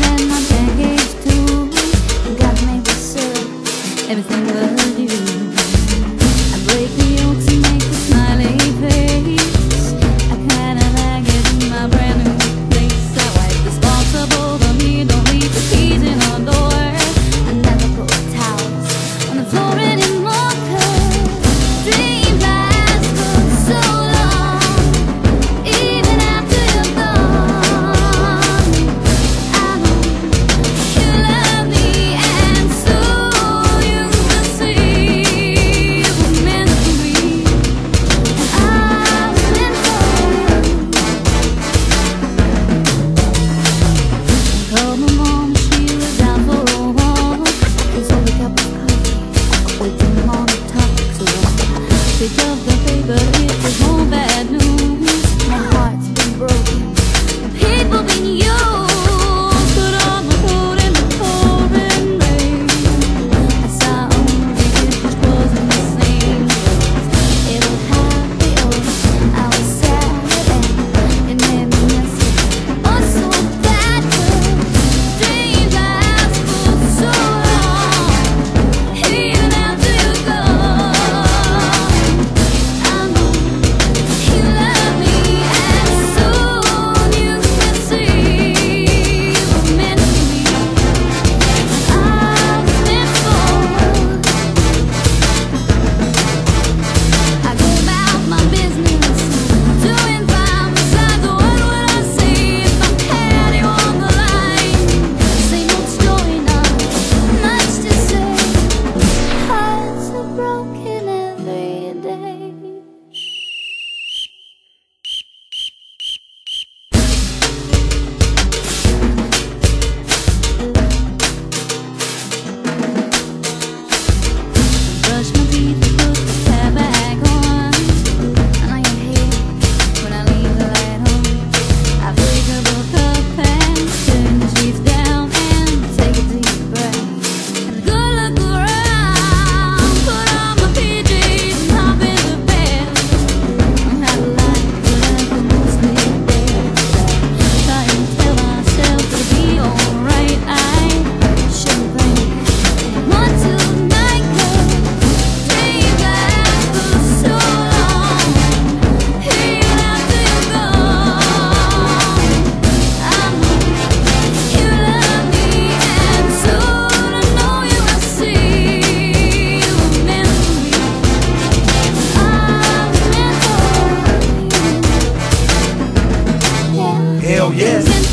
and my baggage too. God me everything but you. Hell yes.